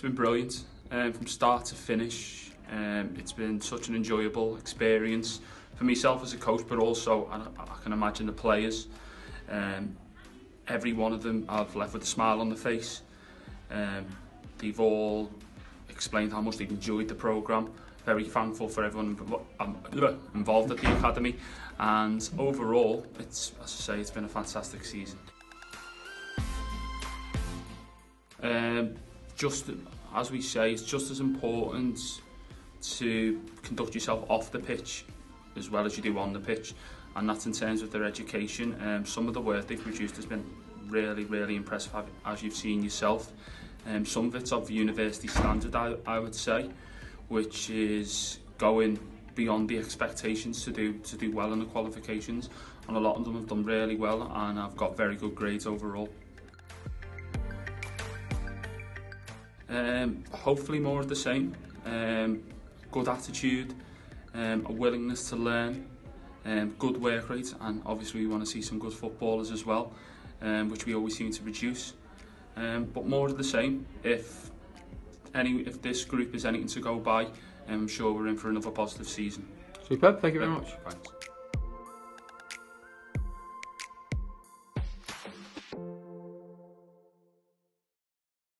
been brilliant um, from start to finish. Um, it's been such an enjoyable experience for myself as a coach, but also I, I can imagine the players. Um, every one of them I've left with a smile on the face. Um, they've all explained how much they've enjoyed the programme. Very thankful for everyone um, involved at the academy, and overall, it's as I say, it's been a fantastic season. Um, just as we say, it's just as important to conduct yourself off the pitch as well as you do on the pitch. And that's in terms of their education. Um, some of the work they've produced has been really really impressive as you've seen yourself. Um, some of it's of university standard I, I would say which is going beyond the expectations to do to do well in the qualifications. And a lot of them have done really well and I've got very good grades overall Um, hopefully more of the same. Um, good attitude, um, a willingness to learn, um, good work rate, and obviously we want to see some good footballers as well, um, which we always seem to produce. Um, but more of the same. If any, if this group is anything to go by, I'm sure we're in for another positive season. Superb. Thank you very much. Thanks.